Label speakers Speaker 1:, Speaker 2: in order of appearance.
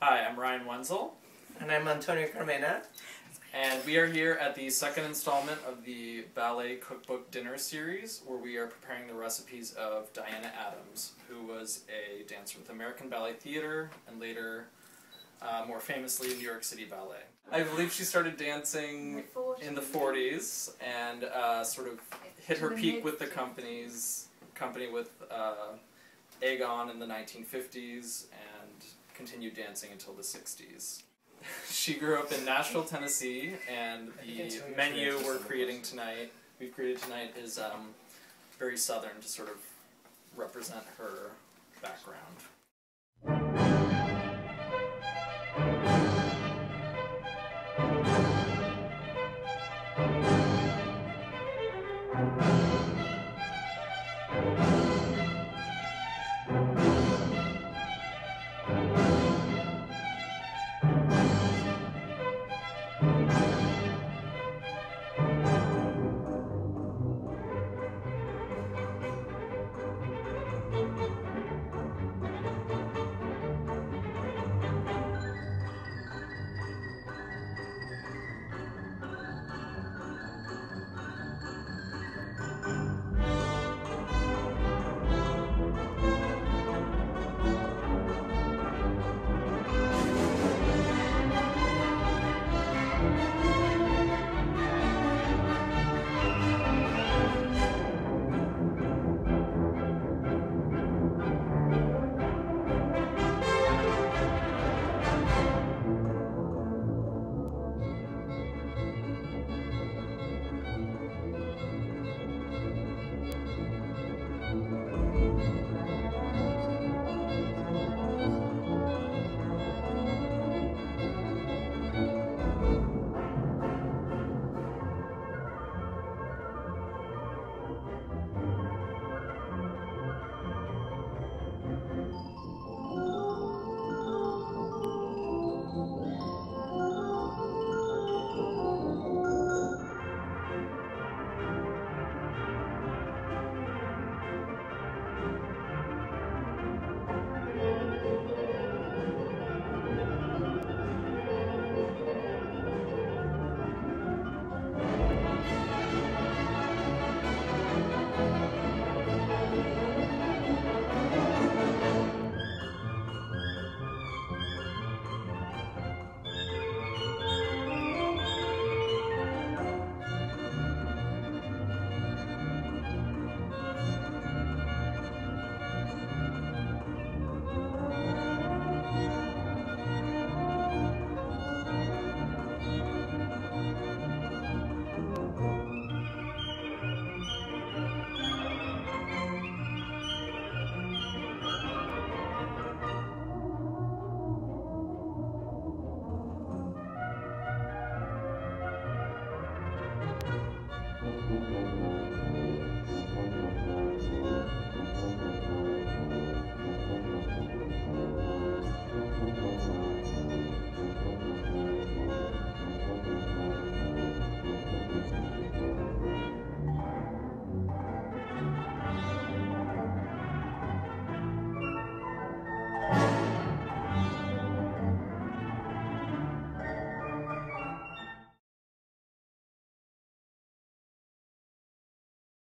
Speaker 1: Hi, I'm Ryan Wenzel,
Speaker 2: And I'm Antonio Carmena.
Speaker 1: and we are here at the second installment of the Ballet Cookbook Dinner Series, where we are preparing the recipes of Diana Adams, who was a dancer with American Ballet Theater and later, uh, more famously, New York City Ballet. I believe she started dancing in the 40s and uh, sort of hit her peak with the company's company with uh, Agon in the 1950s and continued dancing until the 60s. she grew up in Nashville, Tennessee, and the menu we're creating tonight, we've created tonight, is um, very southern to sort of represent her background.